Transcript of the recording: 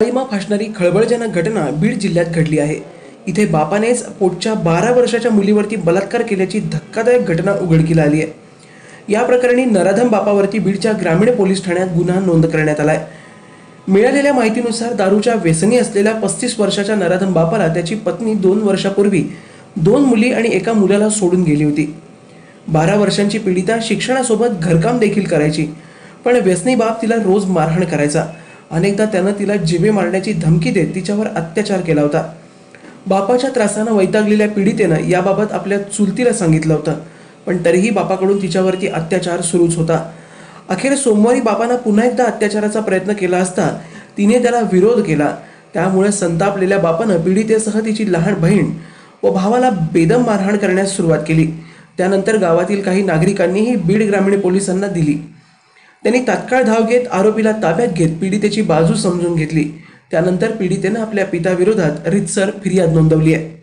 ताळीमा फासणारी खळबळजनक घटना बीड जिल्ह्यात घडली आहे. इथे बापानेच पोटच्या बारा वर्षाच्या मुलीवरती बलात्कार केल्याची धक्कादायक घटना उघडकीला आली आहे. या प्रकरणी नराधम बापावरती बीडच्या ग्रामीण पोलीस ठाण्यात गुन्हा नोंद करण्यात आलाय. मिळालेल्या माहितीनुसार दारूच्या व्यसनी असलेल्या पस्तीस वर्षाच्या नराधम बापाला त्याची पत्नी दोन वर्षापूर्वी दोन मुली आणि एका मुलाला सोडून गेली होती. बारा वर्षांची पीडिता शिक्षणासोबत घरकाम देखील करायची पण व्यसनी बाप तिला रोज मारहाण करायचा. अनेकदा त्यानं तिला जिवे मारण्याची धमकी देत तिच्यावर अत्याचार केला होता. बापाच्या त्रासानं वैतागलेल्या पीडितेनं याबाबत आपल्या चुलतीला सांगितलं होतं पण तरीही बापाकडून तिच्यावरती अत्याचार सुरूच होता. अखेर सोमवारी बापानं पुन्हा एकदा अत्याचाराचा प्रयत्न केला असता तिने त्याला विरोध केला. त्यामुळे संतापलेल्या बापानं पीडितेसह तिची लहान बहीण व भावाला बेदम मारहाण करण्यास सुरुवात केली. त्यानंतर गावातील काही नागरिकांनीही बीड ग्रामीण पोलिसांना दिली. त्यांनी तात्काळ धाव घेत आरोपीला ताब्यात घेत पीडितेची बाजू समजून घेतली. त्यानंतर पीडितेनं आपल्या पिताविरोधात रितसर फिर्याद नोंदवली आहे.